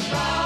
goodbye.